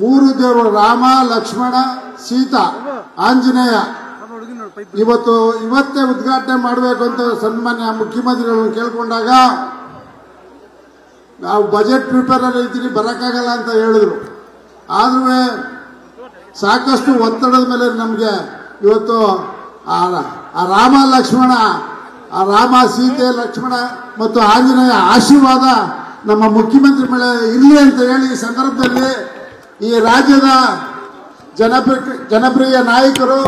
ಮೂರು ದೇವರು ರಾಮ, ಲಕ್ಷ್ಮಣ, ಸೀತಾ, ಆಂಜನೇಯ. ಇವತ್ತು ಇವತ್ತೇ ಉದ್ಘಾಟನೆ ಮಾಡಬೇಕು ಅಂತ ಸನ್ಮಾನ್ಯ ಮುಖ್ಯಮಂತ್ರಿಗಳನ್ನು ಕೇಳ್ಕೊಂಡಾಗ ನಾವು ಬಜೆಟ್ ಪ್ರಿಪೇರ್ ಇದ್ದೀನಿ, ಬರೋಕ್ಕಾಗಲ್ಲ ಅಂತ ಹೇಳಿದ್ರು. ಆದ್ರೂ ಸಾಕಷ್ಟು ಒತ್ತಡದ ಮೇಲೆ ನಮಗೆ ಇವತ್ತು ಆ ರಾಮ, ಲಕ್ಷ್ಮಣ, ಆ ರಾಮ, ಸೀತೆ, ಲಕ್ಷ್ಮಣ ಮತ್ತು ಆಂಜನೇಯ ಆಶೀರ್ವಾದ ನಮ್ಮ ಮುಖ್ಯಮಂತ್ರಿ ಮೇಲೆ ಇರಲಿ ಅಂತ ಹೇಳಿ ಈ ಸಂದರ್ಭದಲ್ಲಿ ಈ ರಾಜ್ಯದ ಜನಪ್ರಿಯ ಜನಪ್ರಿಯ ನಾಯಕರು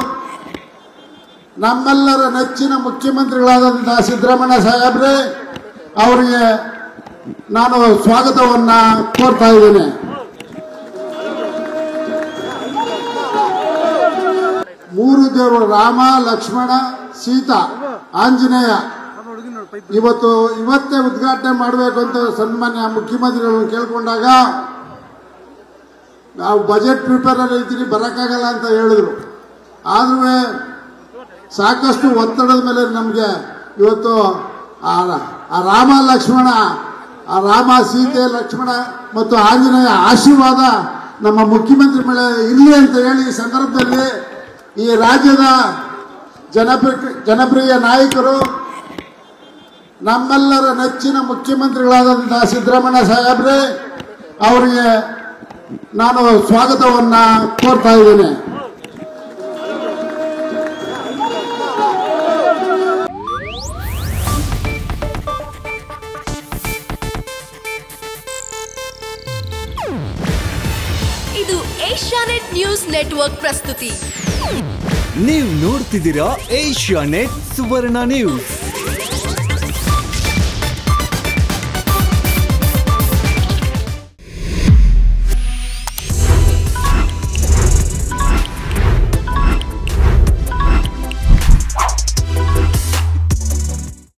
ನಮ್ಮೆಲ್ಲರ ನೆಚ್ಚಿನ ಮುಖ್ಯಮಂತ್ರಿಗಳಾದಂತಹ ಸಿದ್ದರಾಮಯ್ಯ ಸಾಹೇಬ್ರೆ ಅವರಿಗೆ ನಾನು ಸ್ವಾಗತವನ್ನ ಕೋರ್ತಾ ಇದ್ದೇನೆ. ಮೂರು ದೇವರು ರಾಮ, ಲಕ್ಷ್ಮಣ, ಸೀತಾ, ಆಂಜನೇಯ. ಇವತ್ತು ಇವತ್ತೇ ಉದ್ಘಾಟನೆ ಮಾಡಬೇಕು ಅಂತ ಸನ್ಮಾನ್ಯ ಮುಖ್ಯಮಂತ್ರಿಗಳನ್ನು ಕೇಳ್ಕೊಂಡಾಗ ನಾವು ಬಜೆಟ್ ಪ್ರಿಪೇರ್ ಇದ್ದೀನಿ, ಬರೋಕ್ಕಾಗಲ್ಲ ಅಂತ ಹೇಳಿದ್ರು. ಆದ್ರೂ ಸಾಕಷ್ಟು ಒತ್ತಡದ ಮೇಲೆ ನಮಗೆ ಇವತ್ತು ಆ ಆ ರಾಮ ಲಕ್ಷ್ಮಣ, ಆ ರಾಮ ಸೀತೆ ಲಕ್ಷ್ಮಣ ಮತ್ತು ಆಂಜನೇಯ ಆಶೀರ್ವಾದ ನಮ್ಮ ಮುಖ್ಯಮಂತ್ರಿ ಮೇಲೆ ಇರಲಿ ಅಂತ ಹೇಳಿ ಈ ಸಂದರ್ಭದಲ್ಲಿ ಈ ರಾಜ್ಯದ ಜನಪ್ರಿಯ ಜನಪ್ರಿಯ ನಾಯಕರು, ನಮ್ಮೆಲ್ಲರ ನೆಚ್ಚಿನ ಮುಖ್ಯಮಂತ್ರಿಗಳಾದಂತಹ ಸಿದ್ದರಾಮಯ್ಯ ಸಾಹೇಬ್ರೆ, ಅವರಿಗೆ ನಾನು ಸ್ವಾಗತವನ್ನ ಕೋರ್ತಾ ಇದ್ದೇನೆ. ಇದು ಏಷ್ಯಾನೆಟ್ ನ್ಯೂಸ್ ನೆಟ್ವರ್ಕ್ ಪ್ರಸ್ತುತಿ. ನೀವು ನೋಡ್ತಿದ್ದೀರಾ ಏಷ್ಯಾ ನೆಟ್ ಸುವರ್ಣ ನ್ಯೂಸ್.